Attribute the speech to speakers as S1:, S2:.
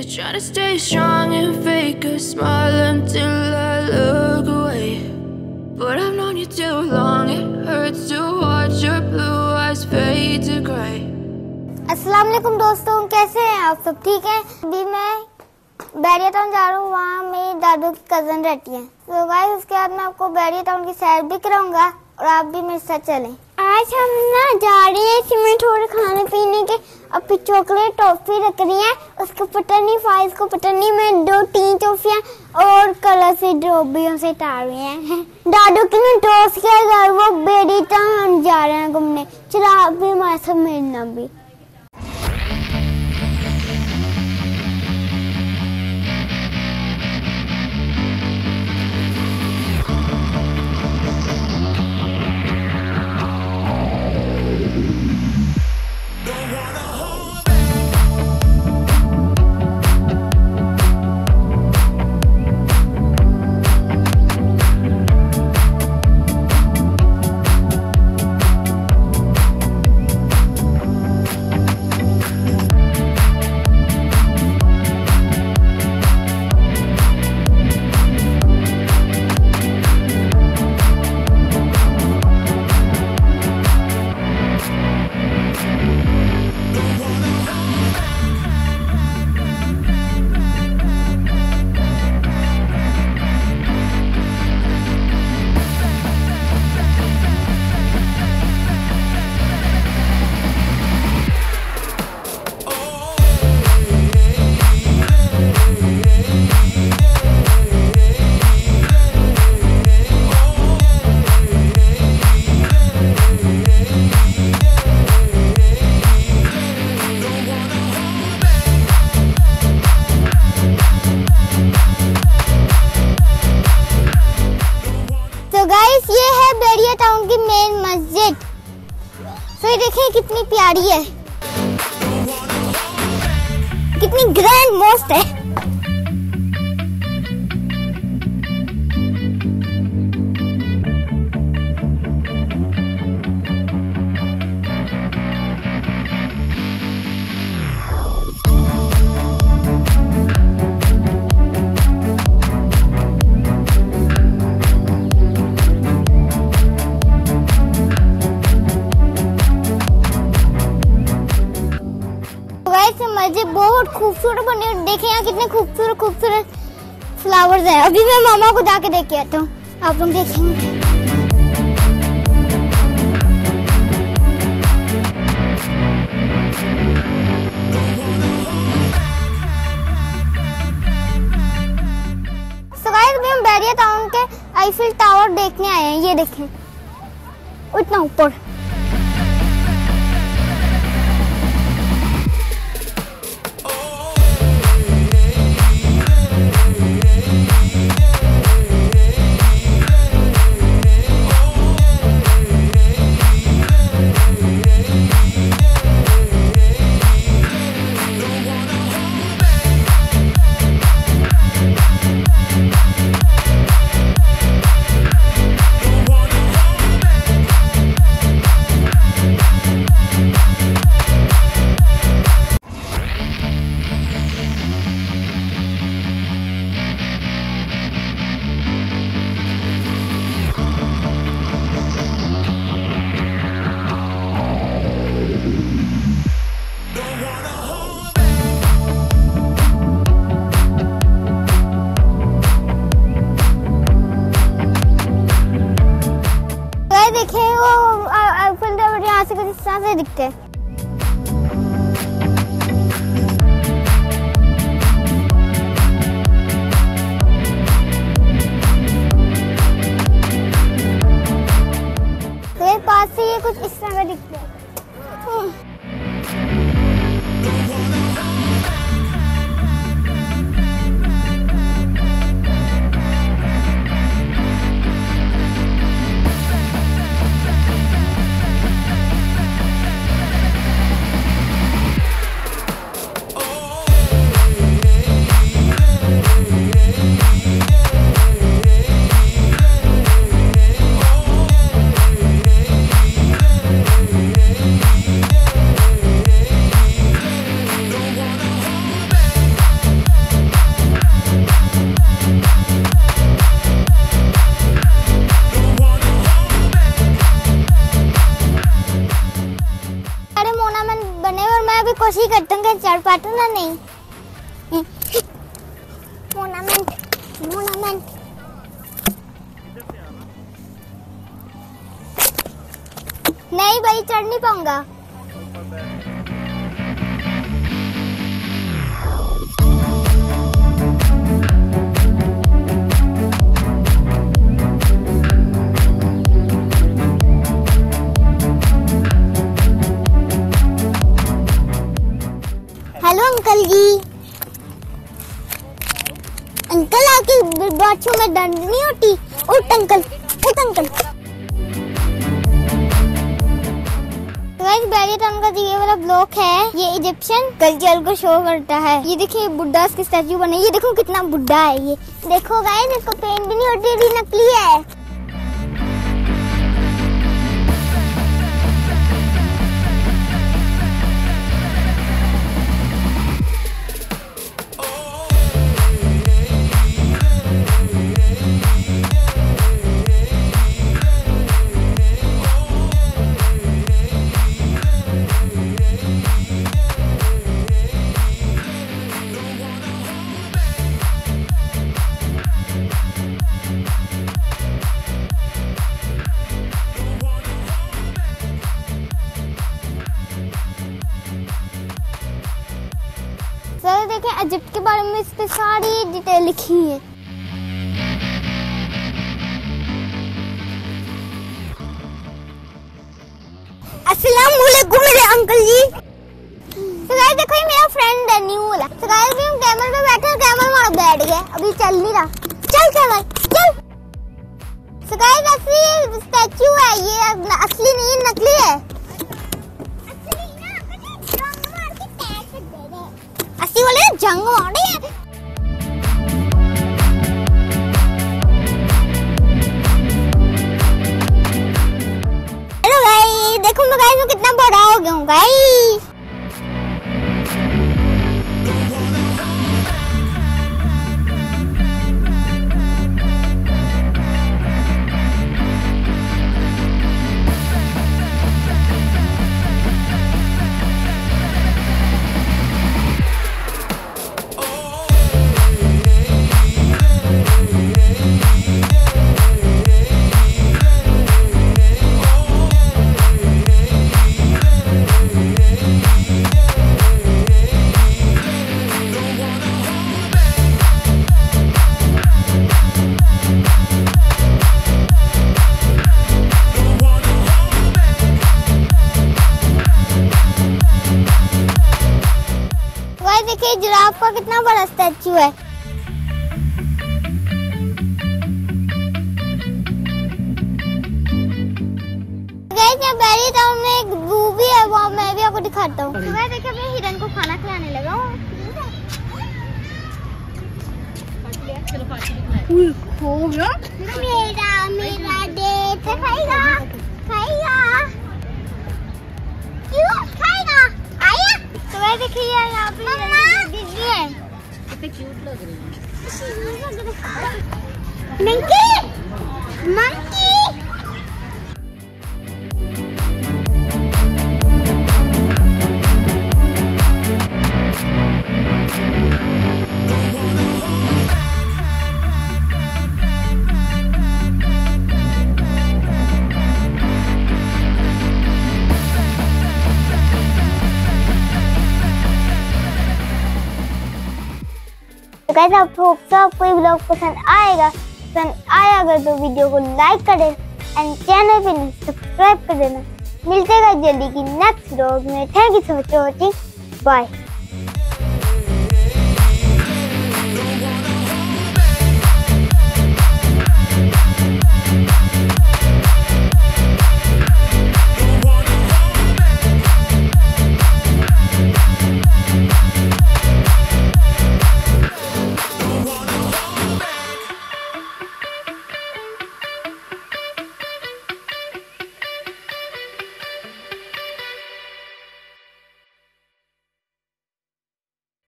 S1: Try to stay strong and fake a smile until I look away. But I've known you too long, it hurts to watch your blue eyes fade to gray.
S2: अस्सलाम वालेकुम दोस्तों कैसे हैं आप सब ठीक हैं अभी मैं बैरिया टाउन जा रहा हूँ वहाँ मेरी दादू की कज़न रहती है तो गाइस उसके बाद मैं आपको बैरिया टाउन की सैर भी कराऊँगा और आप भी मेरे साथ चलें। आज हम ना जा रहे हैं इसमें थोड़े खाने पीने के, अब चॉकलेट टॉफी रख रही है। उसको पटनी फाइज को पटनी में दो तीन टॉफिया और कलर से डोबियों से टार रहे हैं। दादू की ना दोस्त के घर, वो बेड़ी तो हम जा रहे हैं घूमने। चलो आप भी हमारे साथ मिलना भी। ये देखिए कितनी प्यारी है। कितनी ग्रैंड मोस्ट है। खूबसूरत बनी देखिए यहाँ कितने खूबसूरत खूबसूरत फ्लावर्स हैं। अभी मैं मामा को जाके देख के आता हूँ। आप लोग देखेंगे। टाउन के आईफिल टावर देखने आए हैं। ये देखें। उतना ऊपर। टावर यहाँ से कुछ इस तरह से दिखते हैं तो ये पास से ये कुछ इस तरह का दिखता है ही करता हूँ चढ़ पाता ना नहीं? मोनामेंट मोनामेंट नहीं भाई चढ़ नहीं पाऊँगा। अंकल जी अंकल आके बच्चों में दंड नहीं होती? उठ अंकल उठ अंकल। गाइस, बैरियर टाउन का ये वाला ब्लॉक है, ये इजिप्शियन कल्चर को शो करता है। ये देखिए, बुड्ढा की स्टैचू बने, ये देखो कितना बुड्ढा है ये। देखो गाइस, इसको पेंट भी नहीं होती नकली है। बारे में इस पे सारी डिटेल लिखी है। अस्सलाम वालेकुम मेरे अंकल जी। तो गाइस देखो, ये मेरा फ्रेंड है न्यू वाला। तो गाइस हम कैमल पे बैठे हैं कैमल हमारा बैठ गया। अभी चल नहीं रहा। चल कैमल चल। तो गाइस असली स्टैचू है, ये असली नहीं, नकली है। गाइस देखो मैं गाइस मैं कितना बड़ा हो गया हूँ गाइस जिराफ का कितना बड़ा स्टैचू है? गाइस यहाँ बैरी एक जू भी है वहाँ मैं भी आपको दिखाता हूँ। तो गाइस देखिए अपने हिरन को खाना खिलाने लगा हूँ।
S3: हो गया
S2: मेरा मेरा डेट खाएगा? खाएगा? क्यों? खाएगा? आया? तो गाइस देखिए यहाँ पे है
S3: कितने क्यूट लग रही है।
S2: मंकी! मंकी! तो गाइस आप होप सो आपको ये ब्लॉग पसंद आएगा। पसंद आया अगर तो वीडियो को लाइक कर देना एंड चैनल पे सब्सक्राइब कर देना। मिलते हैं जल्दी की नेक्स्ट ब्लॉग में। Thank you so much for watching bye